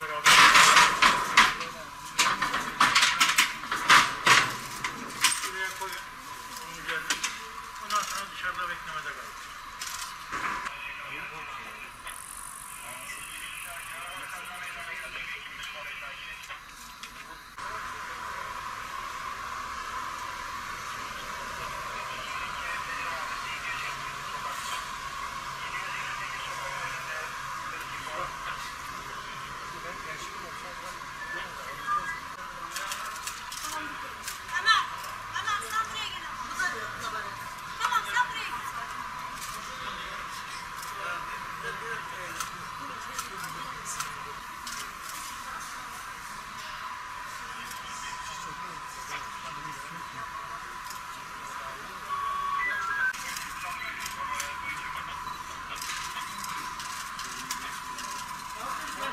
But um,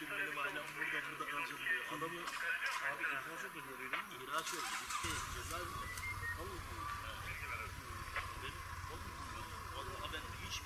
dedim benim ailem burada burada kalacağım diyor. Adamı abi ihraç ediyorlar öyle mi? İhraç oldu. Gitti. Cezaevinde. Vallahi. Benim vallahi ben hiç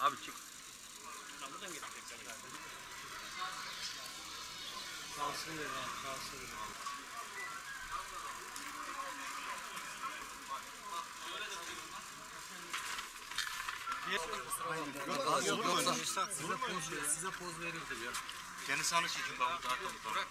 Abi çık. Kalsın dedi abi. Kalsın dedi. Az yok yoksa size poz, size poz verirdi ya. Kendi sana çekin bak zaten. Bırak.